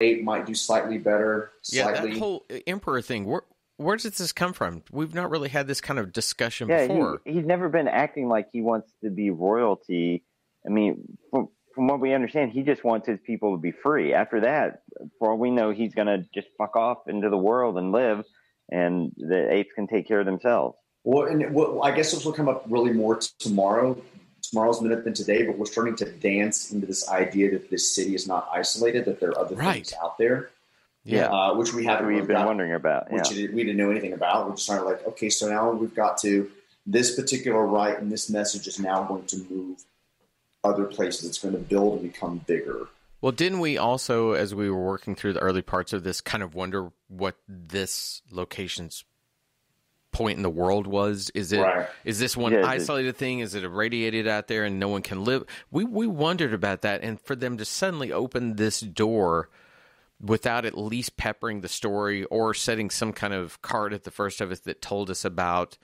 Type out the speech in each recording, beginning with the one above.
eight might do slightly better. Yeah, that whole uh, emperor thing. Where where does this come from? We've not really had this kind of discussion Yeah, before. he, he's never been acting like he wants to be royalty. I mean, from, from what we understand, he just wants his people to be free. After that, for all we know, he's going to just fuck off into the world and live, and the apes can take care of themselves. Well, and what, I guess this will come up really more t- tomorrow. Tomorrow's minute than today, but we're starting to dance into this idea that this city is not isolated; that there are other Right. things out there, yeah. uh, which we haven't We've been got- wondering about. Yeah. which we didn't know anything about. We're just kind of like, okay, so now we've got to this particular right, and this message is now going to move other places. It's going to build and become bigger. Well, didn't we also, as we were working through the early parts of this, kind of wonder what this location's point in the world was? Is it is Right. this one Yeah, isolated thing? Is it irradiated out there and no one can live? We we wondered about that, and for them to suddenly open this door without at least peppering the story or setting some kind of card at the first of it that told us about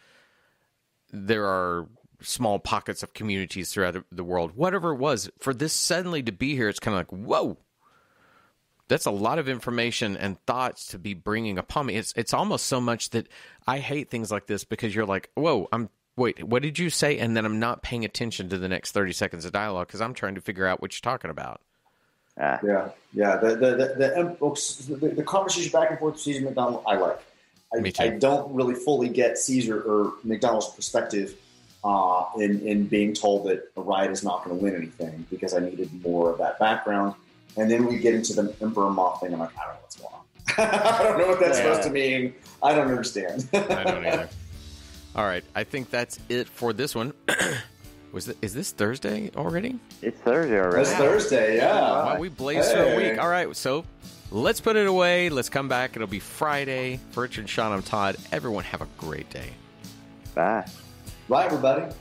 there are small pockets of communities throughout the world, whatever it was, for this suddenly to be here, it's kind of like, whoa, that's a lot of information and thoughts to be bringing upon me. It's it's almost so much that I hate things like this because you're like, whoa, I'm wait, what did you say? And then I'm not paying attention to the next thirty seconds of dialogue because I'm trying to figure out what you're talking about. Ah, Yeah, yeah. The the the the, um, the, the conversation back and forth with Caesar MacDonald, I like. I, Me too. I don't really fully get Caesar or MacDonald's perspective uh, in in being told that a riot is not going to win anything because I needed more of that background. And then we get into the Emperor Moth thing. I'm like, I don't know what's going on. I don't know what that's Yeah. supposed to mean. I don't understand. I don't either. All right, I think that's it for this one. Was it, is this Thursday already? it's Thursday already. It's Thursday, yeah. Wow, we blazed through a week. All right, so let's put it away. Let's come back. It'll be Friday. For Richard and Sean, I'm Todd. Everyone have a great day. Bye. Bye, everybody.